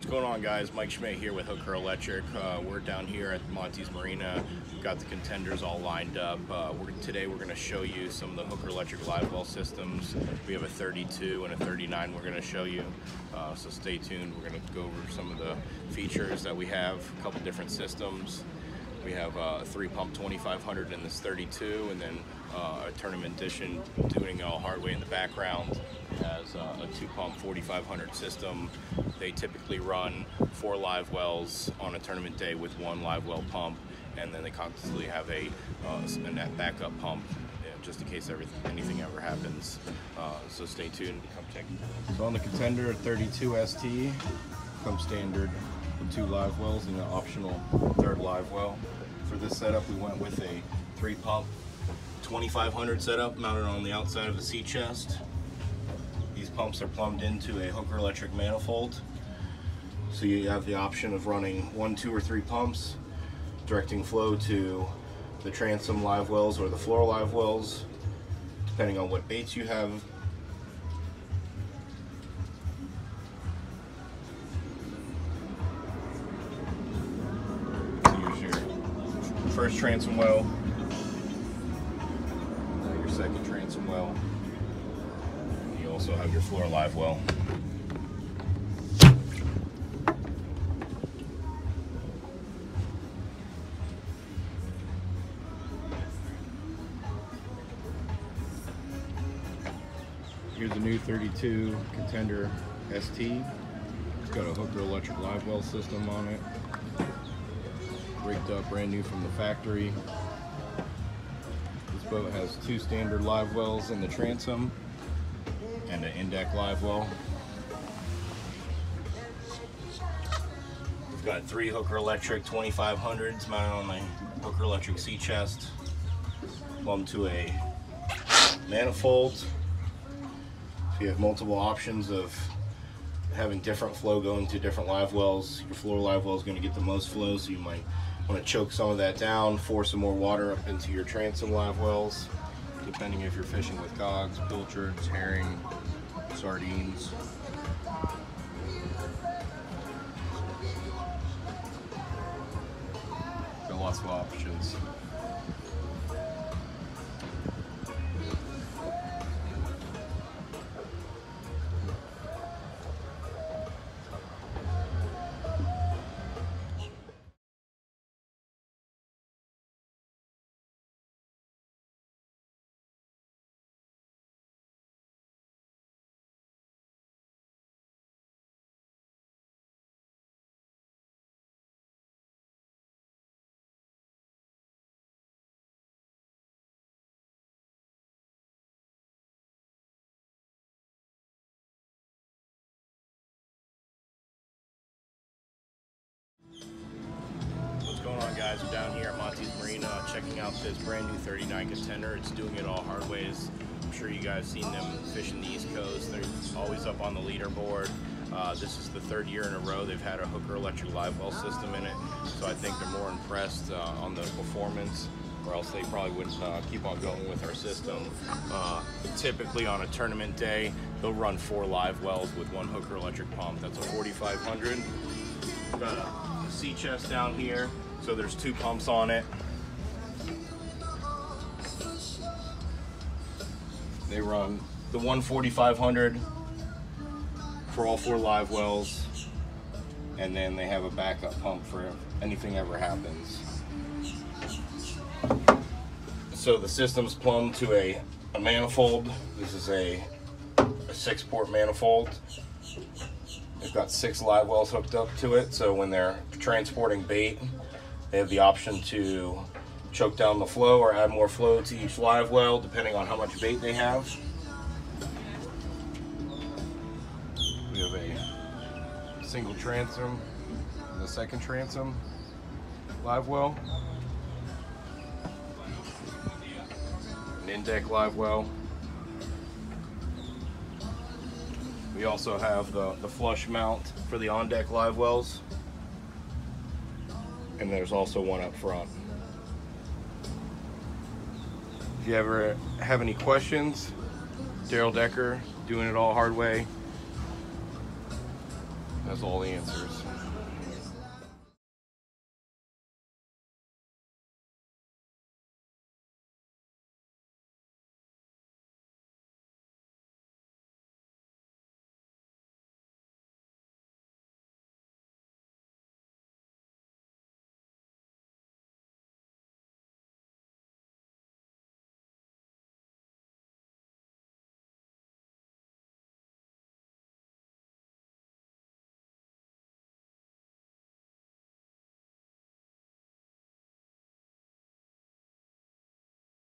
What's going on guys? Mike Schmidt here with Hooker Electric. Uh, we're down here at Monty's Marina. We've got the contenders all lined up. Uh, we're, today we're going to show you some of the Hooker Electric live well systems. We have a 32 and a 39 we're going to show you. Uh, so stay tuned. We're going to go over some of the features that we have, a couple different systems. We have a three pump 2500 in this 32 and then uh, a tournament edition doing all hard way in the background. Has uh, a two pump 4500 system. They typically run four live wells on a tournament day with one live well pump and then they constantly have a, uh, backup pump just in case everything, anything ever happens. Uh, so stay tuned. Come check. So on the Contender 32 ST, comes standard two live wells and an optional third live well. For this setup, we went with a three pump 2500 setup mounted on the outside of the sea chest. These pumps are plumbed into a Hooker electric manifold. So you have the option of running one, two, or three pumps, directing flow to the transom live wells or the floor live wells, depending on what baits you have first transom well, your second transom well. You also have your floor live well. Here's a new 32 Contender ST. It's got a Hooker electric live well system on it rigged up brand new from the factory. This boat has two standard live wells in the transom and an in-deck live well. We've got three Hooker Electric 2500s mounted on the Hooker Electric sea chest, plumbed to a manifold. So you have multiple options of having different flow going to different live wells. Your floor live well is going to get the most flow, so you might want to choke some of that down, force some more water up into your transom live wells, depending if you're fishing with gogs, pilchards, herring, sardines. Got lots of options. Checking out this brand new 39 contender. It's doing it all hard ways. I'm sure you guys seen them fishing the East Coast. They're always up on the leaderboard. Uh, this is the third year in a row they've had a Hooker electric live well system in it. So I think they're more impressed uh, on the performance or else they probably wouldn't uh, keep on going with our system. Uh, typically on a tournament day, they'll run four live wells with one Hooker electric pump. That's a 4500. Got a sea chest down here. So there's two pumps on it. They run the 14500 for all four live wells and then they have a backup pump for anything ever happens. So the system's plumbed to a, a manifold. This is a, a six port manifold. They've got six live wells hooked up to it, so when they're transporting bait, they have the option to choke down the flow or add more flow to each live well, depending on how much bait they have. We have a single transom and the second transom live well. An in-deck live well. We also have the, the flush mount for the on-deck live wells and there's also one up front. If you ever have any questions, Daryl Decker, doing it all hard way. has all the answers.